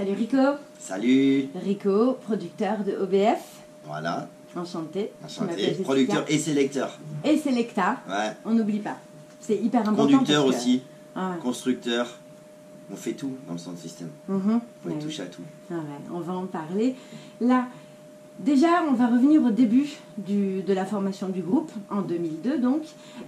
Salut Rico. Salut. Rico, producteur de OBF. Voilà. Enchanté. Enchanté. Producteur et sélecteur. Et sélecteur. Ouais. On n'oublie pas. C'est hyper important. Conducteur aussi. Ah Constructeur. On fait tout dans le centre système. Mhm. On Ouais. touche à tout. Ah ouais, on va en parler. Là, déjà, on va revenir au début du- de la formation du groupe, en 2002 donc.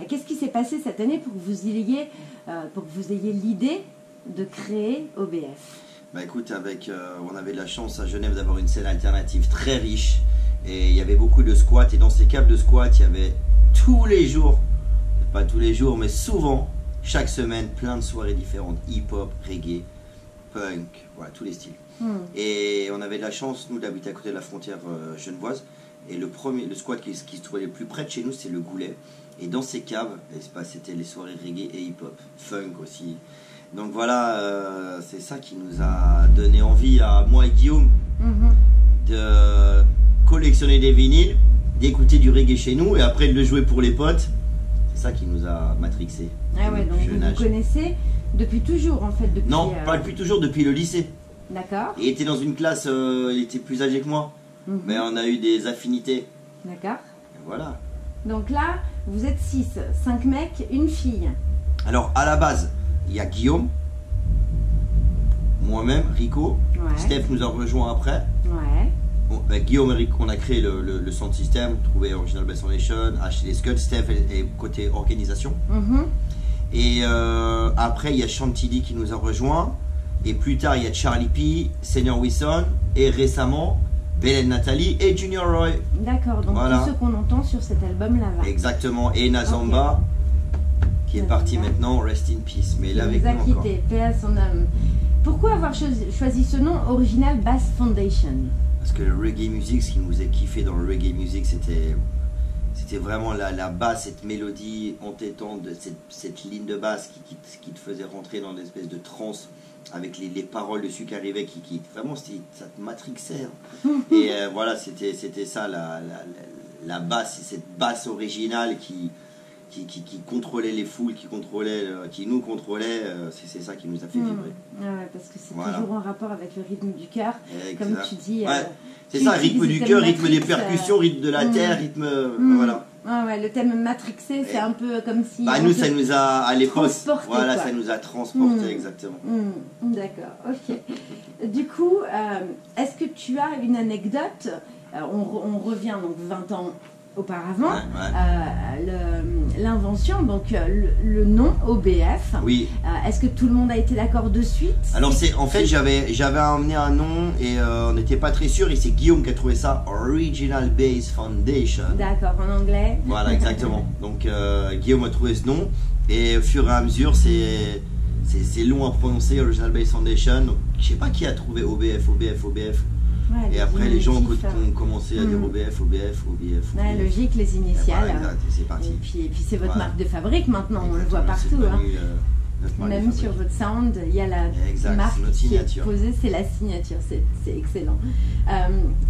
Qu'est-ce qui s'est passé cette année pour que vous ayez, euh, pour que vous ayez l'idée de créer OBF Bah écoute, avec, euh, on avait de la chance à Genève d'avoir une scène alternative très riche. Et il y avait beaucoup de squats. Et dans ces caves de squat, il y avait tous les jours, pas tous les jours, mais souvent, chaque semaine, plein de soirées différentes. Hip-hop, reggae, punk, voilà, tous les styles. Hmm. Et on avait de la chance, nous, d'habiter à côté de la frontière euh, genevoise. Et le premier, le squat qui, qui se trouvait le plus près de chez nous, c'est le Goulet. Et dans ces caves, c'était les soirées reggae et hip-hop, funk aussi. Donc voilà, euh, c'est ça qui nous a donné envie à moi et Guillaume Mhm. de collectionner des vinyles, d'écouter du reggae chez nous et après de le jouer pour les potes. C'est ça qui nous a matrixé. Ah ouais, donc vous vous connaissez depuis toujours en fait depuis. Non, euh, pas depuis toujours, depuis le lycée. D'accord. Il était dans une classe, euh, il était plus âgé que moi, Mhm. mais on a eu des affinités. D'accord. Voilà. Donc là, vous êtes 6, 5 mecs, une fille. Alors à la base, il y a Guillaume, moi-même, Rico. Ouais. Steph nous a rejoint après. Ouais. Bon, avec Guillaume et Rico, on a créé le, le, le Sound System, trouvé Original Bass Foundation, acheté les scuds. Steph est, est côté organisation. Mhm. Et euh, après, il y a Chantilly qui nous a rejoint. Et plus tard, il y a Charlie P, Senior Wilson. Et récemment, Belen Nathalie et Junior Roy. D'accord, donc Voilà. tout ce qu'on entend sur cet album là-bas. Exactement. Et Nazamba, qui est parti maintenant, Rest in Peace. Mais Il là, avec nous a quitté, paix à son âme. Pourquoi avoir choisi, choisi ce nom Original Bass Foundation? Parce que le reggae music, ce qui nous a kiffé dans le reggae music, c'était c'était vraiment la, la basse, cette mélodie entêtante, cette, cette ligne de basse qui, qui, te- qui te faisait rentrer dans une espèce de transe avec les, les paroles dessus qui arrivaient, qui, qui vraiment ça te matrixait. hein. Et euh, voilà, c'était ça la, la, la, basse, cette basse originale qui, qui, qui, qui contrôlait les foules, qui contrôlait, euh, qui nous contrôlait. euh, c'est ça qui nous a fait Hmm. vibrer. Ouais, Parce que c'est Voilà. toujours en rapport avec le rythme du cœur. Comme tu dis. Ouais. euh, C'est ça, rythme du cœur, rythme des euh, percussions, rythme de la mm. terre, rythme. hmm. Voilà. Ah ouais, le thème matrixé, c'est un peu comme si. Bah, nous, ça nous a, à l'époque, voilà, quoi. ça nous a transporté, exactement. Hmm, D'accord, ok. Du coup, euh, est-ce que tu as une anecdote? Euh, on, re- on revient donc 20 ans auparavant. Ouais, ouais. Euh, L'invention, donc euh, le, le nom OBF. Oui. Euh, Est-ce que tout le monde a été d'accord de suite? Alors, c'est, en fait, j'avais, j'avais amené un nom et euh, on n'était pas très sûr. Et c'est Guillaume qui a trouvé ça Original Base Foundation. D'accord, en anglais. Voilà, exactement. Donc, Guillaume a trouvé ce nom. Et au fur et à mesure, c'est, c'est, c'est long à prononcer, Original Base Foundation. Donc, je sais pas qui a trouvé OBF, OBF, OBF. Ouais, Et après, les gens ont, commencé à dire Mm. OBF, OBF, OBF. ouais, logique, les Et initiales. voilà, et c'est parti. et puis, et puis c'est votre Voilà. marque de fabrique maintenant, on le voit partout. hein. devenu, euh, Même sur votre sound, il y a la Exact, marque qui est signature. posée, c'est la signature, c'est c'est excellent. Euh,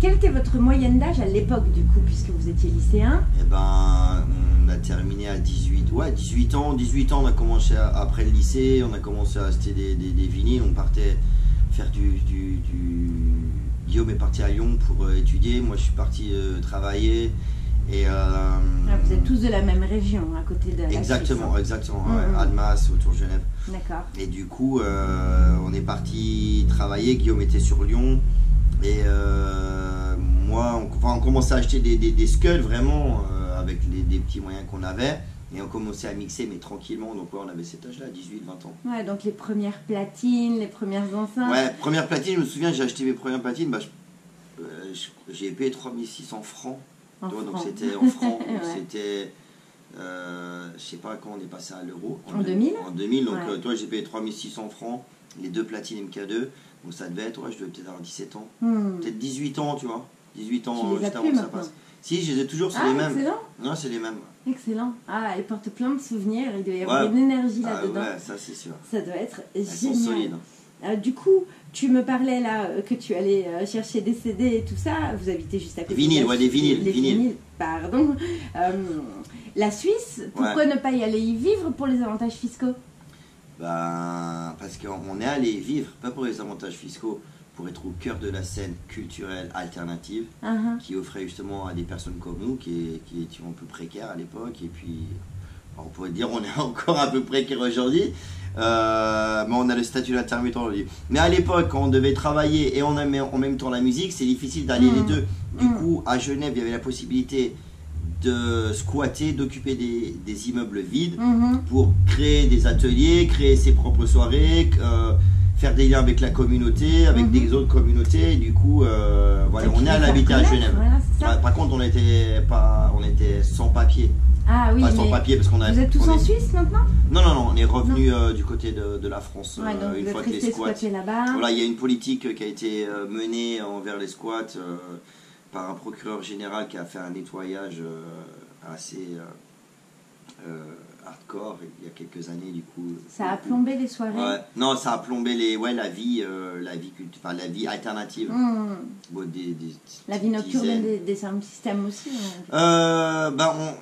quelle était votre moyenne d'âge à l'époque du coup, puisque vous étiez lycéen? Eh ben, on a terminé à 18, ouais, 18 ans. 18 ans, on a commencé à- après le lycée, on a commencé à acheter des, des, des vinyles, on partait faire du, du, du- Guillaume est parti à Lyon pour euh, étudier, moi je suis parti euh, travailler. Et, euh, Ah, Vous êtes tous de la même région, à côté de la Exactement, Suisse, exactement. Ouais, Almas, autour de Genève. hein. D'accord. Et du coup, on est parti travailler. Guillaume était sur Lyon. Et moi, on, enfin, on commençait à acheter des, des, des scuds vraiment avec les, des petits moyens qu'on avait. Et on commençait à mixer, mais tranquillement. Donc, ouais, on avait cet âge-là, 18, 20 ans. Ouais, donc les premières platines, les premières enceintes. Ouais, première platine, je me souviens, j'ai acheté mes premières platines. Bah, euh, j'ai payé 3600 francs. en donc francs. c'était en francs. Ouais. C'était. Euh, je sais pas quand on est passé à l'euro. En 2000? En 2000, donc Ouais. euh, toi j'ai payé 3600 francs, les deux platines MK2, donc ça devait être, ouais, je devais peut-être avoir 17 ans, Hmm. peut-être 18 ans, tu vois, 18 ans Tu les as juste avant que ça passe. Si, je les ai toujours, c'est Ah, les mêmes. excellent. Non, c'est les mêmes. Excellent. Ah, elle porte plein de souvenirs. Il doit y avoir Ouais. une énergie Ah là-dedans. ouais, ça c'est sûr. Ça doit être Elles sont génial. solides. Euh, du coup, tu me parlais là euh, que tu allais euh, chercher des CD et tout ça. Vous habitez juste à côté. Des vinyles, de la ouais, des vinyles, Les vinyles. vinyles, pardon. Euh, la Suisse, pourquoi ne pas y aller y vivre pour les avantages fiscaux? Ben, parce qu'on est allé vivre, pas pour les avantages fiscaux, pour être au cœur de la scène culturelle alternative, Uh-huh. qui offrait justement à des personnes comme nous, qui, qui étions un peu précaires à l'époque, et puis on pourrait dire on est encore un peu précaire aujourd'hui, euh, mais on a le statut d'intermittent aujourd'hui. Mais à l'époque, quand on devait travailler et on aimait en même temps la musique, c'est difficile d'aller Mm. les deux. Du Mm. coup, à Genève, il y avait la possibilité de squatter, d'occuper des, des immeubles vides Mhm. pour créer des ateliers, créer ses propres soirées, euh, faire des liens avec la communauté, avec Mhm. des autres communautés. Et du coup, euh, voilà, on est à l'habitat à Genève. voilà, par contre, on était pas, on était sans papier, Ah oui, pas sans papier parce qu'on a. vous êtes tous en est- Suisse maintenant? Non, non, non, on est revenu euh, du côté de, de la France Ouais, euh, une vous fois que les squats. Voilà, il y a une politique qui a été menée envers les squats par un procureur général qui a fait un nettoyage assez hardcore il y a quelques années du coup. Ça a plombé les soirées. Ouais. Non, ça a plombé les, ouais, la vie, euh, la vie, enfin, la vie alternative. Bon, des- des- La vie nocturne des, des sound systems aussi. hein. Euh, bah, on-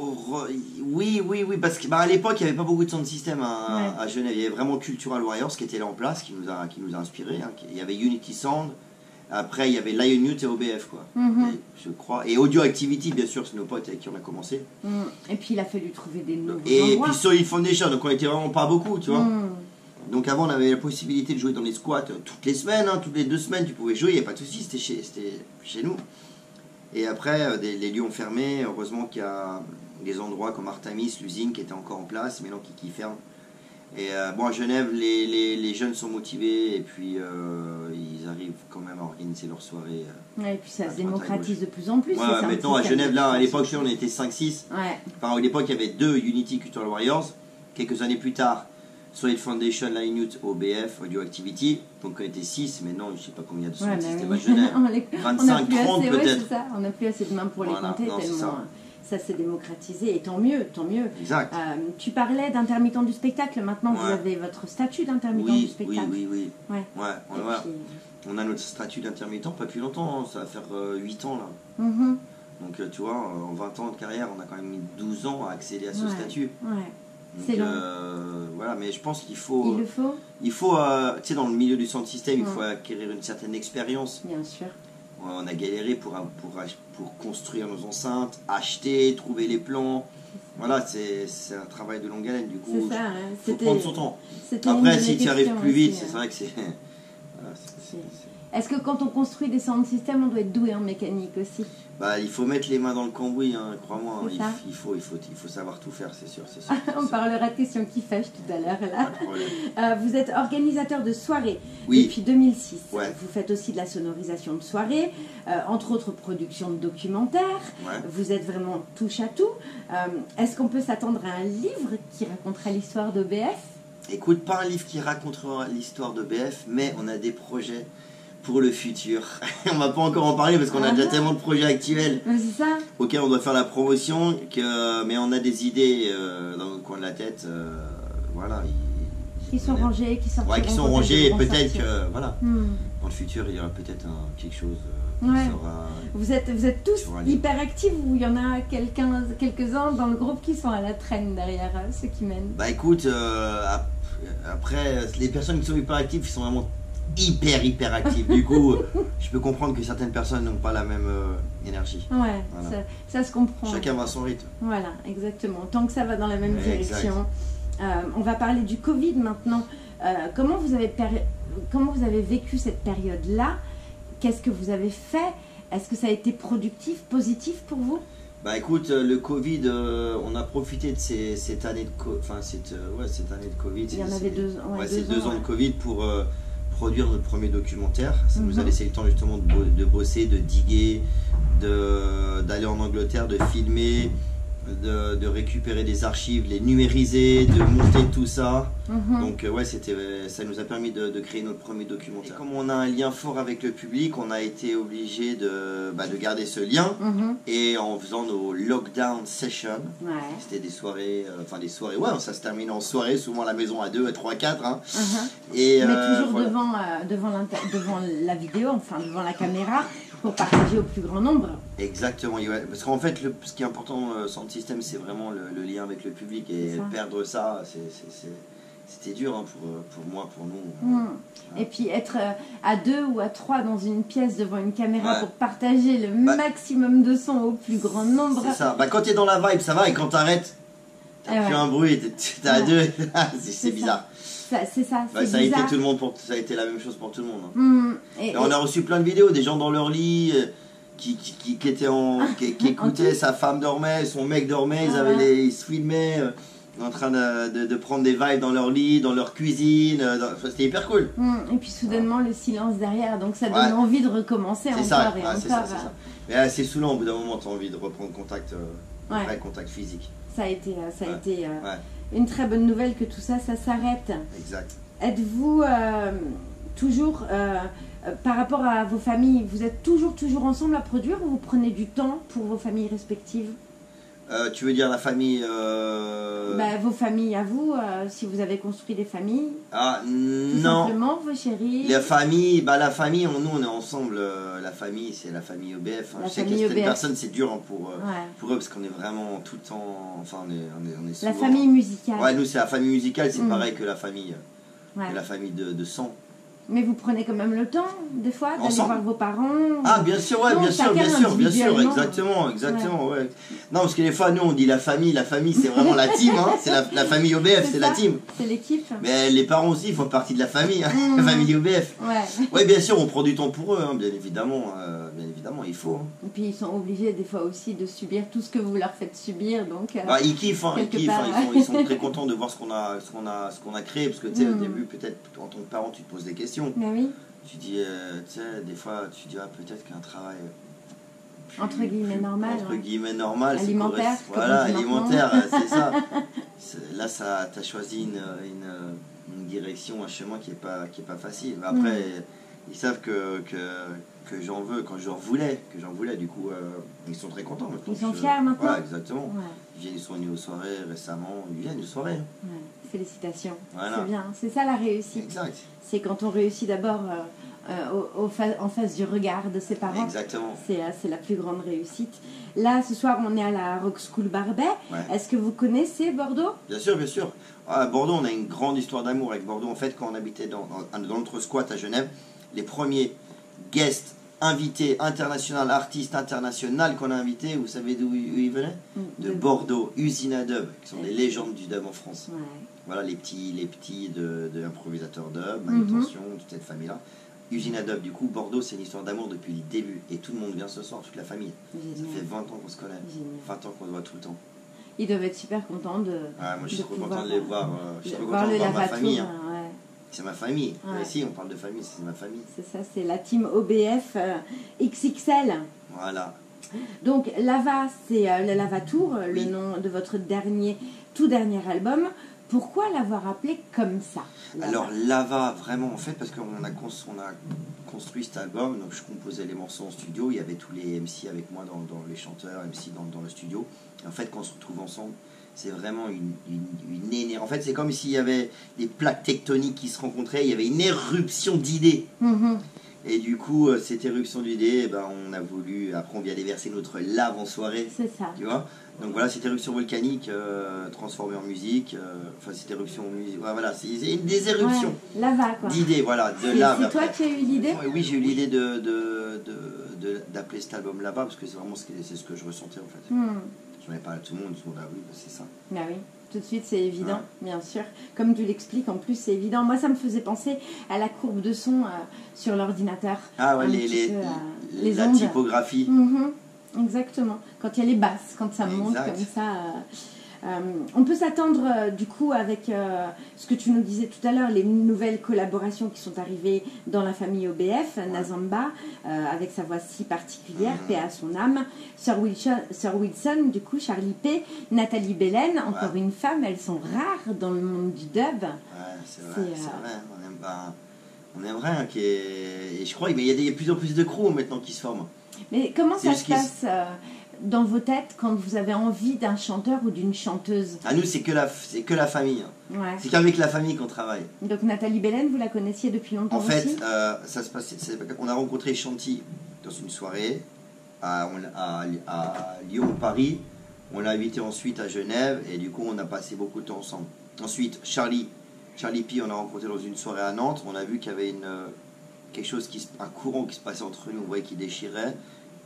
on re- oui, oui, oui, parce qu'à l'époque, il n'y avait pas beaucoup de sound system à, Ouais. à Genève. Il y avait vraiment Cultural Warriors qui était là en place, qui nous a, qui nous a inspiré. hein. Il y avait Unity Sound. Après, il y avait Lion Youth et OBF, quoi. Mhm. Et, je crois. Et Audio Activity, bien sûr, c'est nos potes avec qui on a commencé. Hmm. Et puis il a fallu trouver des nouveaux Et endroits. puis Solid Foundation, donc on était vraiment pas beaucoup, tu vois. Hmm. Donc avant, on avait la possibilité de jouer dans les squats euh, toutes les semaines, hein, toutes les deux semaines, tu pouvais jouer, il n'y a pas de souci, c'était chez, nous. Et après, euh, des- les lieux ont fermé. Heureusement qu'il y a des endroits comme Artemis, l'usine qui était encore en place, mais non, qui, qui ferme. Et euh, bon, à Genève, les, les- les jeunes sont motivés et puis euh, ils arrivent quand même à organiser leurs soirées. euh. Ouais, et puis ça se démocratise de plus en plus. Ouais, sound maintenant à. Genève, là, à l'époque, on était 5-6. Ouais. Enfin, à l'époque, il y avait deux Unity Cultural Warriors. Quelques années plus tard, Solid Foundation, Line Youth, OBF, Audio Activity. Donc on était 6, mais non, je sais pas combien de Ouais, oui. à Genève. on les- on a 25, plus 30 assez, ouais, peut-être. c'est ça. On n'a plus assez de mains pour les Voilà, compter non, tellement ça. euh, s'est démocratisé. Et tant mieux, tant mieux. Exact. Euh, tu parlais d'intermittent du spectacle. Maintenant, vous avez votre statut d'intermittent du Oui, oui, spectacle. oui, oui. Ouais. Ouais, puis, On a notre statut d'intermittent, pas depuis longtemps, hein, ça va faire 8 ans là. mhm, Donc euh, tu vois, en 20 ans de carrière, on a quand même mis 12 ans à accéder à ce Ouais. statut. C'est long. euh, voilà, mais je pense qu'il faut, Il le faut, il faut, euh, tu sais, dans le milieu du sound system, il faut acquérir une certaine expérience. bien sûr. On a galéré pour, pour, pour construire nos enceintes, acheter, trouver les plans. Voilà, c'est un travail de longue haleine du coup. C'est ça. hein. Il faut prendre son temps. Après, si tu arrives plus vite, c'est hein. vrai que voilà, c'est- Est-ce que quand on construit des sound systems, on doit être doué en mécanique aussi? Bah, il faut mettre les mains dans le cambouis, hein, crois-moi. C'est Il, faut, il, faut, il faut savoir tout faire, c'est sûr. c'est sûr, On sûr. parlera de questions qui fâchent tout à l'heure. Là. de. Euh, vous êtes organisateur de soirées Oui. depuis 2006. Ouais. Vous faites aussi de la sonorisation de soirées, euh, entre autres production de documentaires. Ouais. Vous êtes vraiment touche à tout. Euh, Est-ce qu'on peut s'attendre à un livre qui racontera l'histoire d'OBF Écoute, pas un livre qui racontera l'histoire de BF, mais on a des projets pour le futur. on va pas encore en parler parce qu'on a Ah déjà non. tellement de projets actuels C'est ça auxquels on doit faire la promotion, que, mais on a des idées euh, dans le coin de la tête. euh, voilà. il- Qui sont on est- rangés, qui Ouais, qui sont rangés et peut-être que, voilà, dans le futur, il y aura peut-être quelque chose euh, Ouais. sera. Vous êtes, vous êtes tous hyper actifs ou il y en a quelqu'un, quelques-uns dans le groupe qui sont à la traîne derrière ceux qui mènent Bah écoute, euh, ap- après, les personnes qui sont hyper actives, ils sont vraiment hyper, hyper actives. Du coup, je peux comprendre que certaines personnes n'ont pas la même euh, énergie. Ouais, Voilà. ça, ça se comprend. Chacun va à son rythme. Voilà, exactement. Tant que ça va dans la même Ouais, direction. Euh, on va parler du Covid maintenant. Euh, comment, vous avez comment vous avez vécu cette période-là? Qu'est-ce que vous avez fait? Est-ce que ça a été productif, positif pour vous? Bah écoute, euh, le Covid, euh, on a profité de ces- cette année de enfin cette, euh, ouais, cette année de Covid. Il y en avait deux, ouais, Ouais, deux deux, ans, de. Covid pour euh, produire notre premier documentaire. Ça nous a Mhm. laissé le temps justement de, bo- de bosser, de diguer, de- d'aller en Angleterre, de filmer, de, de récupérer des archives, les numériser, de monter tout ça. Mhm. Donc euh, ouais, c'était, ça nous a permis de, de créer notre premier documentaire. Et comme on a un lien fort avec le public, on a été obligé de, bah, de garder ce lien. Mhm. Et en faisant nos lockdown sessions, Ouais. c'était des soirées, euh, enfin des soirées, ouais, ça se termine en soirée, souvent à la maison à 2, à 3, 4. Hein. Mhm. Et, Mais euh, toujours voilà. devant, euh, devant la vidéo, enfin devant la caméra, pour partager au plus grand nombre. Exactement, parce qu'en fait, le, ce qui est important euh, sans le système, c'est vraiment le, le lien avec le public et ça. perdre ça, c'était dur hein, pour, euh, pour moi, pour nous. Hmm. Et puis être euh, à deux ou à trois dans une pièce devant une caméra Ouais. pour partager le Bah, maximum de son au plus grand nombre. C'est ça. Bah, quand t'es dans la vibe, ça va, et quand t'arrêtes, t'as Eh plus ouais. un bruit, t'es- à deux, c'est- bizarre. Ça, C'est ça, c'est ça, a été tout le monde pour, ça a été la même chose pour tout le monde. hein. Hmm. Et- Et on a reçu plein de vidéos, des gens dans leur lit euh, qui, qui, qui, qui étaient en, qui, qui écoutaient, sa femme dormait, son mec dormait, ils, Ah avaient ouais. les, ils se filmaient euh, en train de, de, de prendre des vibes dans leur lit, dans leur cuisine. euh, C'était hyper cool. Hmm. Et puis soudainement le silence derrière, donc ça donne Ouais. envie de recommencer encore ça, et ouais, encore. c'est ça. Mais c'est saoulant, au bout d'un moment, tu as envie de reprendre contact, euh, Ouais. vrai contact physique. Ça a été, euh, ça a Ouais. été euh, une très bonne nouvelle que tout ça, ça s'arrête. Exact. Êtes-vous euh, toujours, par rapport à vos familles, vous êtes toujours, toujours ensemble à produire ou vous prenez du temps pour vos familles respectives? Euh, tu veux dire la famille euh, Bah, Vos familles à vous, euh, si vous avez construit des familles, Ah, non. simplement, vos chéris. La famille, bah la famille, on- nous on est ensemble. euh, la famille, c'est la famille OBF. hein. La Je sais que famille certaines OBF. personnes, c'est dur hein, pour, euh, Ouais. pour eux parce qu'on est vraiment tout le temps. Enfin, on est, on est, on est La famille musicale. Ouais, nous c'est la famille musicale, c'est Mm. pareil que la famille, Ouais. que la famille de, de sang. Mais vous prenez quand même le temps, des fois, d'aller voir vos parents. Ah, bien sûr, ouais, Non, bien sûr, bien sûr, bien sûr, exactement, exactement, ouais. Non, parce que des fois, nous on dit la famille, la famille c'est vraiment la team, hein, c'est la, la famille OBF, c'est la team. C'est l'équipe. Mais les parents aussi font partie de la famille, hein, Mm. la famille OBF. Ouais. Oui, bien sûr, on prend du temps pour eux, hein, bien évidemment, euh, évidemment, il faut. hein. Et puis ils sont obligés des fois aussi de subir tout ce que vous leur faites subir. Donc, euh, Bah, ils kiffent, hein, ils, kiffent hein, ils, sont, ils sont très contents de voir ce qu'on a, ce qu'on a, ce qu'on a créé, parce que tu sais, au Mm. début, peut-être en tant que parent, tu te poses des questions. mais oui, Tu dis, euh, tu sais, des fois, tu dis, ah, peut-être qu'un travail. plus- Entre guillemets plus- normal, Entre guillemets normal. c'est Alimentaire, comme Voilà, alimentaire, euh, c'est ça. C'est- Là, ça, t'as choisi une, une, une direction, un chemin qui est pas, qui est pas facile. Après, ils savent que, que, que j'en veux, quand j'en voulais, que j'en voulais, du coup, euh, ils sont très contents maintenant. Ils sont Je- fiers maintenant Voilà, exactement. ouais, Ils viennent, ils sont venus aux soirées récemment, ils viennent aux soirées. ouais. félicitations. Voilà. C'est bien, c'est ça la réussite. Exact. C'est quand on réussit d'abord euh, euh, au- au fa- en face du regard de ses parents. Exactement. C'est c'est la plus grande réussite. Là, ce soir, on est à la Rock School Barbet. Ouais. Est-ce que vous connaissez Bordeaux? Bien sûr, bien sûr. À Bordeaux, on a une grande histoire d'amour avec Bordeaux. En fait, quand on habitait dans, dans, dans notre squat à Genève, les premiers guests, invités, international, artistes internationaux qu'on a invités, vous savez d'où ils ils venaient De Bordeaux, Usine à Dub, qui sont des légendes du dub en France. Ouais. Voilà les petits, les petits de, de improvisateurs dub, Mhm. manutention, toute cette famille-là. Usine à Dub, du coup, Bordeaux, c'est une histoire d'amour depuis le début. Et tout le monde vient ce soir, toute la famille. Ça fait 20 ans qu'on se connaît. Génial. 20 ans qu'on se voit tout le temps. Ils doivent être super contents de, Ouais, moi, je suis trop content de les voir. euh, Je suis trop content de voir ma famille. hein. ouais. C'est ma famille. Ouais. Ici, on parle de famille, c'est ma famille. C'est ça, c'est la team OBF euh, XXL. Voilà. Donc Lava, c'est euh, le Lava Tour, euh, Oui. le nom de votre dernier, tout dernier album. Pourquoi l'avoir appelé comme ça? Lava Alors, Lava, vraiment, en fait, parce qu'on a, on a construit cet album, donc je composais les morceaux en studio, il y avait tous les MC avec moi dans, dans les chanteurs, MC dans, dans le studio. Et en fait, quand on se retrouve ensemble, c'est vraiment une, une, En fait, c'est comme s'il y avait des plaques tectoniques qui se rencontraient, il y avait une éruption d'idées. Mhm. Et du coup, euh, cette éruption d'idées, eh ben, on a voulu, après on vient déverser notre lave en soirée. C'est ça. Tu vois Donc voilà, cette éruption volcanique euh, transformée en musique, euh, enfin cette éruption en musique, ouais, voilà, c'est une des éruptions Ouais, Lava, quoi. d'idées, voilà, de lave. c'est toi qui as eu l'idée? Oui, j'ai eu l'idée de, d'appeler cet album là-bas parce que c'est vraiment ce que, c'est ce que je ressentais en fait. Hmm. J'en ai parlé à tout le monde, tout le monde a oui, bah, c'est ça. Bah oui, tout de suite c'est évident, Ouais. bien sûr. Comme tu l'expliques, en plus c'est évident. Moi ça me faisait penser à la courbe de son euh, sur l'ordinateur. Ah ouais, Un les, petit les, peu, euh, les- les la ondes. typographie. Mhm, Exactement. Quand il y a les basses, quand ça monte comme ça. euh, on peut s'attendre euh, du coup avec euh, ce que tu nous disais tout à l'heure, les nouvelles collaborations qui sont arrivées dans la famille OBF, Nazamba, euh, avec sa voix si particulière, Mhm. paix à son âme, Sir Wilson, Sir Wilson, du coup, Charlie P, Nathalie Belen, encore une femme, elles sont rares dans le monde du dub. Ouais, c'est vrai, C'est, euh, vrai. On aime, bah, on aimerait hein, qu'il y ait- Et je crois des- il y a de plus en plus de crews maintenant qui se forment. Mais comment ça se passe euh, dans vos têtes quand vous avez envie d'un chanteur ou d'une chanteuse À nous, c'est que la, c'est que la famille. Ouais. C'est qu'avec la famille qu'on travaille. Donc Nathalie Belen, vous la connaissiez depuis longtemps En fait, aussi euh, ça se c'est- On a rencontré Chanty dans une soirée à, on- à- à Lyon, Paris. On l'a invité ensuite à Genève et du coup, on a passé beaucoup de temps ensemble. Ensuite, Charlie, Charlie P, on a rencontré dans une soirée à Nantes. On a vu qu'il y avait une, euh, quelque chose, qui, un courant qui se passait entre nous. On voyait qu'il déchirait.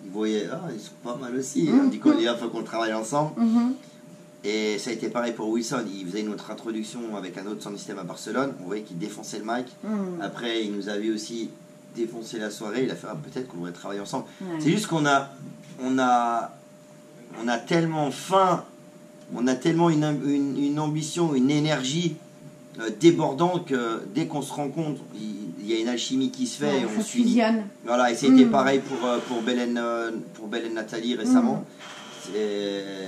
Il voyait, ah, ils sont pas mal aussi. Mhm. On dit qu'on est là, faut qu'on travaille ensemble. Mhm. Et ça a été pareil pour Wilson. Il faisait notre introduction avec un autre sound system à Barcelone. On voyait qu'il défonçait le mic. Après, il nous avait aussi défoncé la soirée. Il a fait, ah, peut-être qu'on devrait travailler ensemble. C'est juste qu'on a, on a, on a tellement faim, on a tellement une, une ambition, une énergie euh, débordante que dès qu'on se rencontre, il, il y a une alchimie qui se fait Ouais, et on fusionne. Voilà, et c'était Mm. pareil pour, euh, pour, Belen, euh, pour Belen Nathalie récemment. C'est-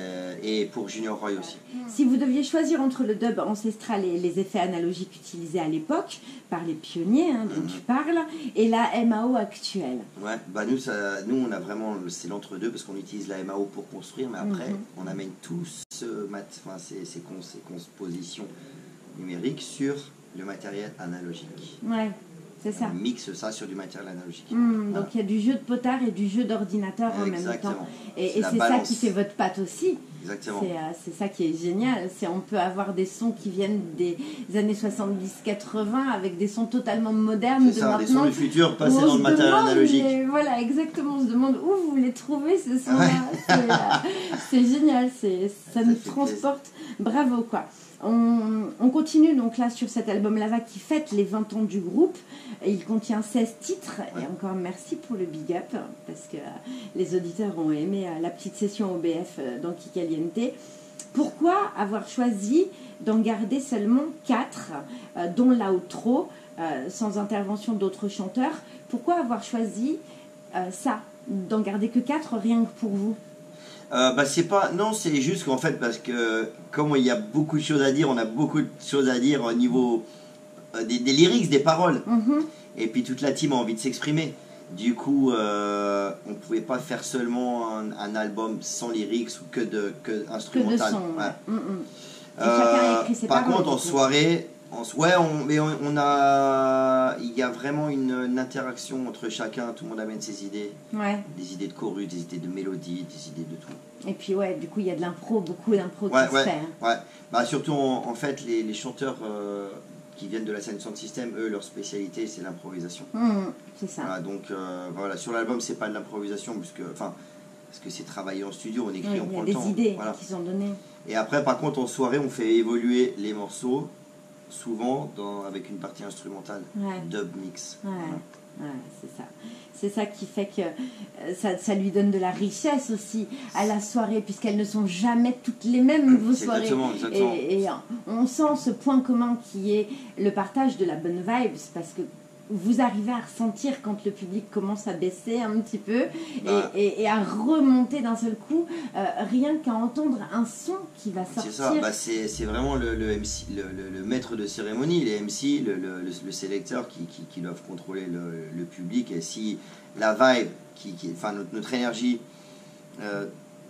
Et pour Junior Roy aussi. Si vous deviez choisir entre le dub ancestral et les effets analogiques utilisés à l'époque par les pionniers hein, dont tu parles, et la MAO actuelle. Ouais, bah nous, ça, nous on a vraiment, c'est l'entre-deux parce qu'on utilise la MAO pour construire, mais après Mhm. on amène tout ce mat, enfin, ces, ces, cons- ces compositions numériques sur le matériel analogique. Ouais, ça. On mixe ça sur du matériel analogique. Hmm, Voilà. donc il y a du jeu de potard et du jeu d'ordinateur en même temps. Et, C'est et la c'est ça qui fait votre patte aussi. Exactement. C'est euh, c'est ça qui est génial. C'est on peut avoir des sons qui viennent des années 70-80 avec des sons totalement modernes de ça, des sons maintenant. du futur passés dans le matériel demande, analogique. voilà, exactement. On se demande où vous les trouvez ce son-là. C'est, euh, C'est génial. C'est ça Ça nous transporte. Bravo quoi. On, on continue donc là sur cet album Lava qui fête les 20 ans du groupe. Il contient 16 titres. Et encore merci pour le big up parce que euh, les auditeurs ont aimé euh, la petite session OBF euh, dans Kikaliente. Pourquoi avoir choisi d'en garder seulement 4, dont l'outro, sans intervention d'autres chanteurs? Pourquoi avoir choisi ça D'en garder que 4 rien que pour vous? Euh, bah c'est pas non c'est juste qu'en fait parce que comme il y a beaucoup de choses à dire on a beaucoup de choses à dire au niveau euh, des, des lyrics des paroles Mhm. et puis toute la team a envie de s'exprimer du coup euh, on pouvait pas faire seulement un, un album sans lyrics ou que de que Que de instrumental son. Ouais. ouais. Mhm. Ses par paroles, contre en soirée ouais on, mais on, on a il y a vraiment une, une interaction entre chacun tout le monde amène ses idées Ouais. des idées de chorus des idées de mélodie des idées de tout Et puis ouais, du coup il y a de l'impro, beaucoup d'impro Ouais, qui se ouais. fait. hein. Ouais, bah surtout en, en fait, les, les chanteurs euh, qui viennent de la scène sound system, eux, leur spécialité, c'est l'improvisation. Mhm, c'est ça. Voilà, donc euh, voilà, sur l'album, c'est pas de l'improvisation, puisque, enfin, parce que c'est travaillé en studio, on écrit, Ouais, on il y prend a le des temps. idées Voilà. qui sont données. Et après, par contre, en soirée, on fait évoluer les morceaux, souvent dans, avec une partie instrumentale, Ouais. dub mix. Ouais, Voilà. ouais, c'est ça. C'est ça qui fait que euh, ça, ça lui donne de la richesse aussi à la soirée, puisqu'elles ne sont jamais toutes les mêmes, vos soirées. exactement, exactement. Et, et on sent ce point commun qui est le partage de la bonne vibes, parce que vous arrivez à ressentir quand le public commence à baisser un petit peu et- Bah. et, et à remonter d'un seul coup, euh, rien qu'à entendre un son qui va sortir. C'est ça, bah, c'est vraiment le, le, MC, le, maître de cérémonie, les MC, le, le, le- le sélecteur qui, qui, qui doivent contrôler le, le public. Et si la vibe, qui, qui- enfin notre, notre énergie, euh,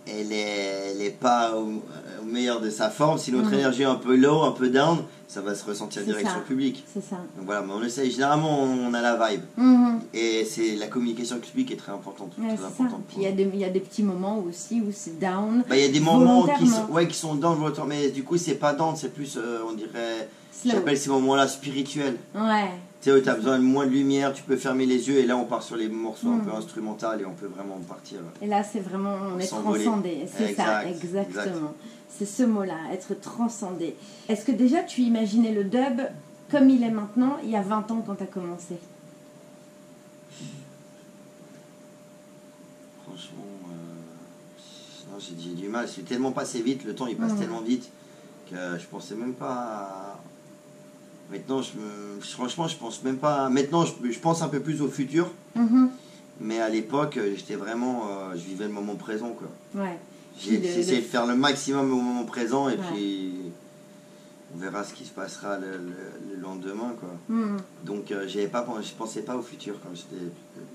elle est, elle est pas au, au meilleur de sa forme, si notre énergie est un peu low, un peu down, ça va se ressentir direct sur le public. C'est ça. Donc voilà, mais on essaye, généralement on a la vibe. Mhm. Et c'est la communication avec le public est très importante. Ouais, très c'est ça. importante Puis pour il y, a des- il y a des petits moments aussi où c'est down. bah, il y a des moments qui sont, ouais, qui sont le temps, mais du coup, c'est pas dans, c'est plus, euh, on dirait, j'appelle ces moments-là spirituels. Ouais. Tu sais, as besoin de moins de lumière, tu peux fermer les yeux, et là, on part sur les morceaux un Mm. peu instrumentaux, et on peut vraiment partir. Et là, c'est vraiment, on est transcendé. C'est ça, Exact, exactement. C'est ce mot-là, être transcendé. Est-ce que déjà tu imaginais le dub comme il est maintenant, il y a 20 ans quand tu as commencé? Franchement, euh, j'ai du mal, c'est tellement passé vite, le temps il passe Mm. tellement vite, que je pensais même pas à... Maintenant, je me- franchement, je pense même pas. Maintenant, je, je pense un peu plus au futur, Mhm. mais à l'époque, j'étais vraiment. euh, je vivais le moment présent, quoi. Ouais. Le- de faire le maximum au moment présent et Ouais. puis on verra ce qui se passera le, le- le lendemain quoi. Mhm. Donc euh, j'avais pas je pensais pas au futur quand j'étais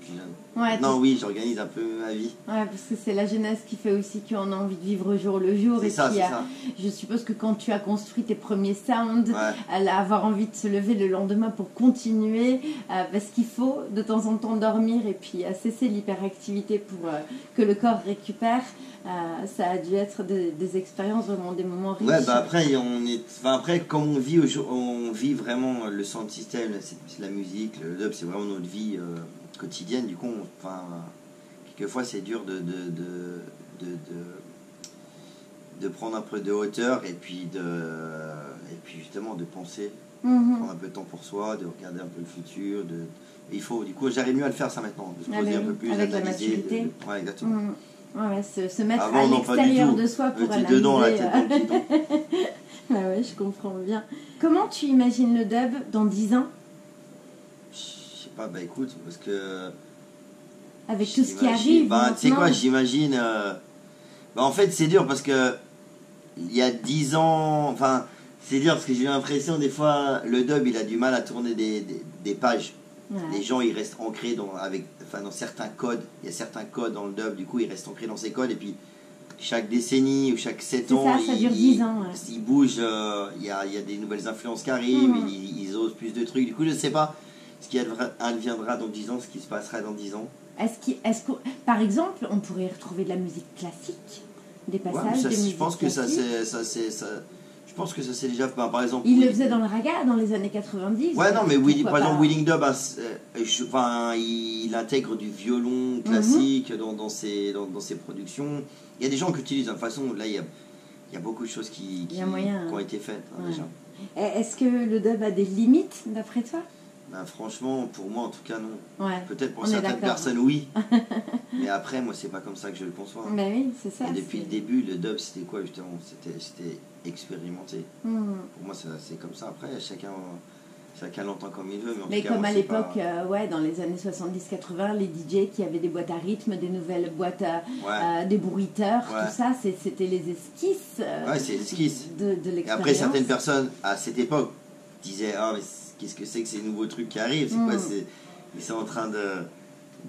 plus jeune. Ouais, non oui, j'organise un peu ma vie. ouais, parce que c'est la jeunesse qui fait aussi qu'on a envie de vivre jour le jour. Et ça, puis, euh, ça. je suppose que quand tu as construit tes premiers sounds, Ouais. à avoir envie de se lever le lendemain pour continuer, euh, parce qu'il faut de temps en temps dormir et puis euh, cesser l'hyperactivité pour euh, que le corps récupère. Euh, ça a dû être des, des expériences vraiment des moments riches. Ouais, bah après, on est, enfin après, comme on vit, on vit vraiment le sound system, la musique, le dub, c'est vraiment notre vie euh, quotidienne. Du coup, on- enfin, quelquefois, c'est dur de de, de, de, prendre un peu de hauteur et puis de, et puis justement de penser, Mhm. prendre un peu de temps pour soi, de regarder un peu le futur. De, il faut, du coup, j'arrive mieux à le faire ça maintenant, de se Ah poser bah un peu plus, avec la maturité. de- de- ouais, exactement. Mhm. Ouais, se, se mettre Avant, à l'extérieur de soi pour analyser. dedans, la tête dans le guidon. bah ouais, je comprends bien. Comment tu imagines le dub dans 10 ans? Je sais pas, bah écoute, parce que. avec tout ce qui arrive Bah, tu sais quoi, j'imagine. euh, bah, en fait, c'est dur parce que. Il y a 10 ans. Enfin, c'est dur parce que j'ai l'impression, des fois, le dub, il a du mal à tourner des, des, des pages. Ouais. Les gens, ils restent ancrés dans, avec, enfin, dans certains codes. Il y a certains codes dans le dub, du coup, ils restent ancrés dans ces codes. Et puis, chaque décennie ou chaque 7 C'est ans, ça, ça ils, dure ils- 10 ans, ouais. ils bougent. euh, Il y, a, il y a des nouvelles influences qui arrivent, Mhm. ils, ils osent plus de trucs. Du coup, je sais pas ce qui adviendra dans 10 ans, ce qui se passera dans 10 ans. Est-ce est-ce que, par exemple, on pourrait retrouver de la musique classique Des Ouais, passages ça, de je pense que ça classique c'est ça c'est ça je pense que ça c'est déjà bah, par exemple Il le faisait dans le raga dans les années 90. ouais non mais Willy- par exemple pas Willing Dub euh, enfin, il, intègre du Mhm. violon classique dans, dans, ses, dans, dans ses productions il y a des gens qui utilisent de toute façon là il y a, il y a beaucoup de choses qui, moyen, qui ont hein. été faites hein, Ouais. déjà Est-ce que le dub a des limites, d'après toi? Ben, franchement pour moi en tout cas non Ouais. peut-être pour On certaines personnes oui mais après moi c'est pas comme ça que je le conçois Ben oui, c'est ça. et depuis le début le dub c'était quoi justement? C'était expérimenté Mhm. Pour moi, c'est comme ça. Après, chacun, chacun l'entend comme il veut. Mais, en Mais tout cas, comme à l'époque, pas- euh, ouais, dans les années 70-80, les DJ qui avaient des boîtes à rythme, des nouvelles boîtes à, Ouais, euh, des bruiteurs, Ouais. tout ça, c'était les esquisses euh, ouais c'est l'esquisse. de, de Et l'expérience. après, certaines personnes, à cette époque, disaient Ah, mais qu'est-ce que c'est que ces nouveaux trucs qui arrivent C'est quoi Mm. Ils sont en train de,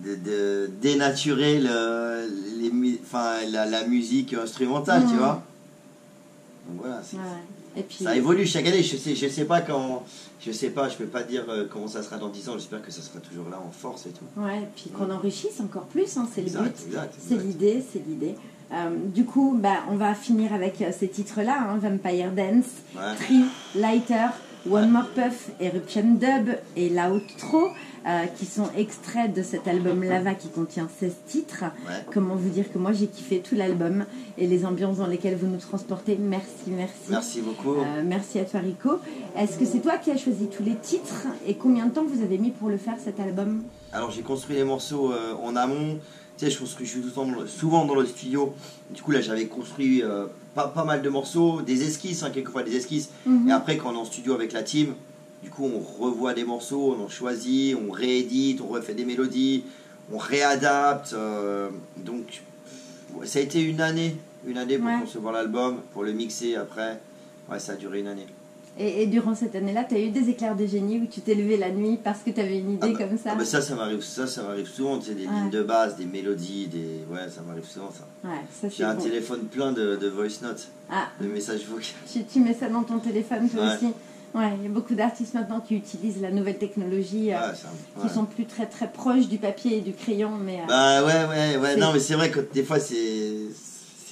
de, de dénaturer le, les, mu- enfin, la, la musique instrumentale, tu Mm. vois. Donc voilà, c'est- Ouais. Et puis, ça évolue chaque année. Je sais, je sais pas quand. Je sais pas, je peux pas dire euh, comment ça sera dans 10 ans. J'espère que ça sera toujours là en force et tout. ouais, et puis qu'on enrichisse encore plus, hein, c'est le but. C'est l'idée, c'est l'idée. Euh, du coup, bah, on va finir avec euh, ces titres-là, hein, Vampire Dance, Ouais. Tree, Lighter, One More Puff, Eruption Dub et L'Outro, euh, qui sont extraits de cet album Lava qui contient 16 titres. Ouais. Comment vous dire que moi j'ai kiffé tout l'album et les ambiances dans lesquelles vous nous transportez. Merci, merci. Merci beaucoup. Euh, merci à toi Rico. Est-ce que c'est toi qui as choisi tous les titres et combien de temps vous avez mis pour le faire cet album? Alors j'ai construit les morceaux euh, en amont. Tu sais, je construis, je suis souvent dans le studio. Du coup là j'avais construit euh, pas, pas mal de morceaux, des esquisses, hein, quelquefois des esquisses. Mhm. Et après quand on est en studio avec la team, du coup on revoit des morceaux, on en choisit, on réédite, on refait des mélodies, on réadapte. euh, donc ça a été une année, une année pour Ouais. concevoir l'album, pour le mixer après. Ouais, ça a duré une année. Et, et durant cette année-là, tu as eu des éclairs de génie où tu t'es levé la nuit parce que tu avais une idée Ah bah- comme ça Ah bah ça, ça m'arrive, ça, ça m'arrive souvent. Tu sais, des Ouais. lignes de base, des mélodies, des, ouais, ça m'arrive souvent ça. Ouais, ça J'ai un bon. téléphone plein de, de voice notes, Ah, de messages vocaux. tu, tu mets ça dans ton téléphone toi Ouais. aussi Ouais, il y a beaucoup d'artistes maintenant qui utilisent la nouvelle technologie, euh, ça- qui sont plus très très proches du papier et du crayon, mais euh, Bah ouais, ouais, ouais. Non, mais c'est vrai que des fois, c'est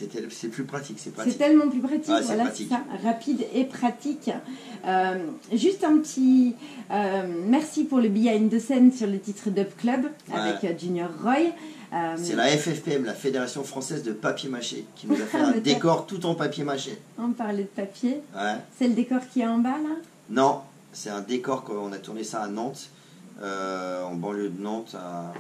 c'est c'est plus pratique, c'est C'est pratique. tellement plus pratique, c'est voilà, c'est pratique. ça, rapide et pratique. Euh, juste un petit euh, merci pour le behind the scene sur le titre Dub Club avec euh, Junior Roy. Euh, C'est la FFPM, la Fédération Française de Papier Mâché, qui nous a fait Ah, un décor tout en papier mâché. On parlait de papier. Ouais. C'est le décor qui est en bas là? Non, c'est un décor qu'on a tourné ça à Nantes, en banlieue de Nantes, à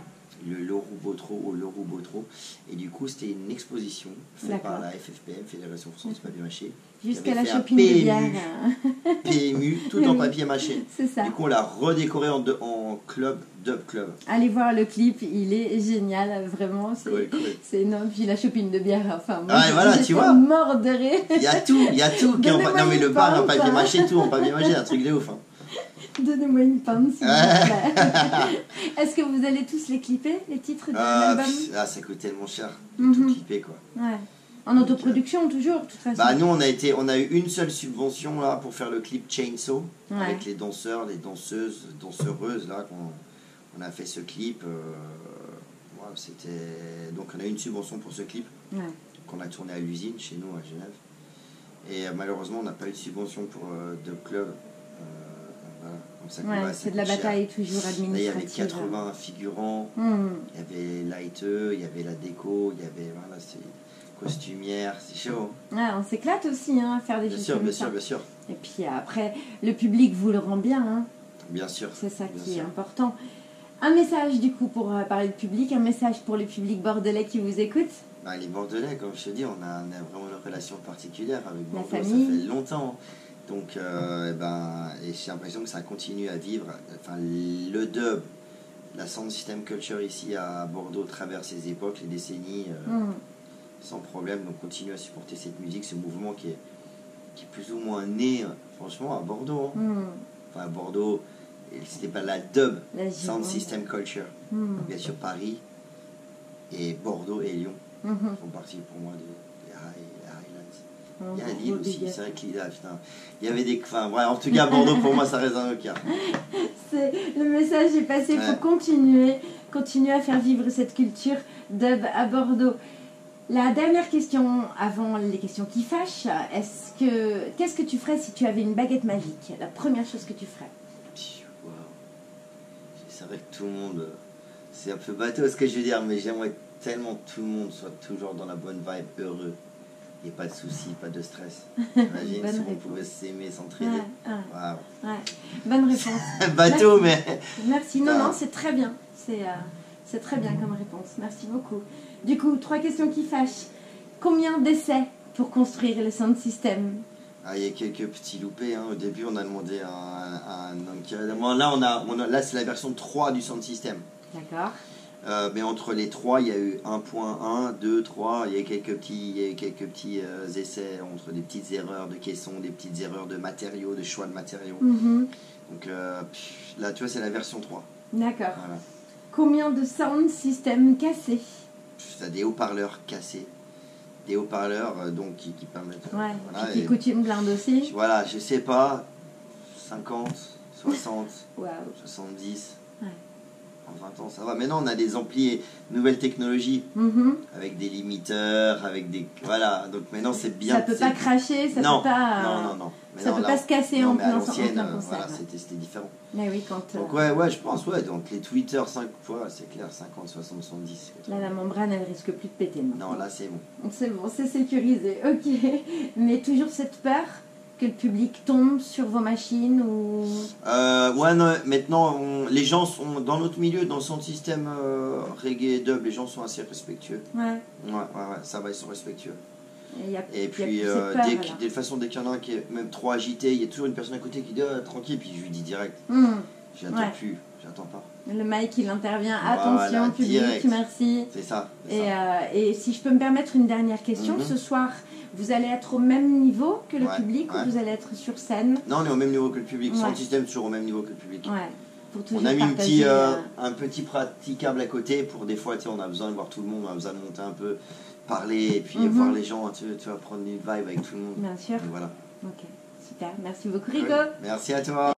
le Leroux Bautreau, au Leroux Bautreau. Et du coup, c'était une exposition faite par la FFPM, Fédération Française de Papier Mâché. Jusqu'à la de PMU. bière. hein. PMU, tout en papier mâché. C'est ça. Du coup, on l'a redécoré en, en club, dub club. Allez voir le clip, il est génial, vraiment. C'est Cool, cool. énorme. Puis la chopine de bière, enfin, moi, Ah, et j'ai- voilà, tu vois. mort de rire. Il y a tout, il y a tout. en Non, mais le bar, pinte, papier mâché, tout en papier mâché, un truc de ouf. hein. Donnez-moi une s'il vous plaît. Est-ce que vous allez tous les clipper, les titres de Ah, l'album ah, ça coûte tellement cher de Mhm. tout clipper, quoi. Ouais. En autoproduction, toujours, de toute façon. Bah nous on a été, on a eu une seule subvention là pour faire le clip Chainsaw Ouais. avec les danseurs, les danseuses, danseuses là qu'on on a fait ce clip. euh, ouais, c'était donc on a eu une subvention pour ce clip. Ouais. qu'on a tourné à l'usine chez nous à Genève. Et euh, malheureusement, on n'a pas eu de subvention pour euh, de club. Ouais, c'est de la cher. bataille toujours Là, il y avait administrative. 80 figurants, Hmm. il y avait l'ITE, il y avait la déco, il y avait voilà, c'est costumière, c'est chaud. Ouais, on s'éclate aussi hein, à faire des Bien choses sûr, comme bien ça. sûr, bien sûr. Et puis après, le public vous le rend bien. hein. Bien sûr. C'est ça qui est important. Un message du coup pour euh, parler de public, un message pour le public bordelais qui vous écoute. Bah, les Bordelais, comme je te dis, on a, on a vraiment une relation particulière avec Bordeaux, ça fait longtemps. Donc, euh, eh ben, et j'ai l'impression que ça continue à vivre. Enfin, le dub, la sound system culture ici à Bordeaux traverse les époques, les décennies, euh, Hmm. sans problème. Donc, continue à supporter cette musique, ce mouvement qui est, qui est plus ou moins né, franchement, à Bordeaux. hein. Hmm. Enfin, à Bordeaux, c'était pas la dub, La sound system culture. Hmm. Bien sûr, Paris et Bordeaux et Lyon Mhm. font partie pour moi des, Il y a Lille aussi, c'est vrai que Lille, ah, putain, il y avait des. Enfin, ouais, en tout cas, Bordeaux, pour moi, ça reste un cas. C'est- Le message est passé, Ouais. continuer, continuer à faire vivre cette culture dub à Bordeaux. La dernière question avant les questions qui fâchent, est-ce que qu'est-ce que tu ferais si tu avais une baguette magique? La première chose que tu ferais. C'est vrai que tout le monde. C'est un peu bateau ce que je veux dire, mais j'aimerais tellement que tout le monde soit toujours dans la bonne vibe, heureux. Il n'y ait pas de soucis, pas de stress. Imagine si on pouvait s'aimer, s'entraider. Ouais, ouais. Bonne réponse. bateau, mais. Merci. Non, non, c'est très bien. C'est euh, c'est très bien comme réponse. Merci beaucoup. Du coup, trois questions qui fâchent. Combien d'essais pour construire le sound system Ah, il y a quelques petits loupés. hein. Au début, on a demandé à un, à un homme qui Bon, Là, on a, on a- là c'est la version 3 du sound system. D'accord. Euh, mais entre les trois, il y a eu 1.1, 2, 3. Il y a eu quelques petits, il y a eu quelques petits euh, essais entre des petites erreurs de caisson, des petites erreurs de matériaux, de choix de matériaux. Mhm. Donc euh, pff, là, tu vois, c'est la version 3. D'accord. Voilà. Combien de sound system cassés? T'as des haut-parleurs cassés, des haut-parleurs euh, donc qui, qui permettent. euh, Ouais. voilà, qui coûtent une blinde aussi. voilà, je sais pas, 50, 60, Waouh. 70. Ouais. En 20 ans, ça va. Maintenant, on a des amplis, nouvelles technologies. Mhm. avec des limiteurs, avec des voilà. Donc maintenant c'est bien. Ça peut pas cracher, ça non, peut pas. non, non, non. Ça peut là, pas se casser non, en plein, en l'ancienne, euh, voilà, c'était différent. Mais oui, quand euh, Donc ouais, ouais, je pense, ouais. Donc les Twitter 5 fois, c'est clair, 50, 60, 70. là la membrane elle risque plus de péter. maintenant. Non, là c'est bon. C'est bon, c'est sécurisé, ok. Mais toujours cette peur que le public tombe sur vos machines ou? Euh, ouais, non, maintenant, on- les gens sont dans notre milieu, dans son système euh, reggae et dub, les gens sont assez respectueux. Ouais. Ouais, ouais, ouais, ça va, ils sont respectueux. Il y a, Et y a puis, euh, peur, dès, de toute façon, dès qu'il y en a un qui est même trop agité, il y a toujours une personne à côté qui dit Ah, tranquille, puis je lui dis direct, Hmm. j'attends Ouais. plus, j'attends pas. Le mic il intervient. Voilà, Attention, public, direct. merci. C'est ça. c'est Et, ça. euh, et si je peux me permettre une dernière question, Mhm. ce soir, vous allez être au même niveau que le Ouais, public ouais. ou vous allez être sur scène? Non, on est au même niveau que le public. Sans Ouais. le système, toujours au même niveau que le public. Ouais. Pour On a mis un petit, euh, euh, un petit praticable à côté pour des fois, tu sais, on a besoin de voir tout le monde, on a besoin de monter un peu, parler et puis Mhm. voir les gens, tu, tu vas prendre une vibe avec tout le monde. Bien sûr. Et voilà. Ok, super. Merci beaucoup. Rico. Merci à toi.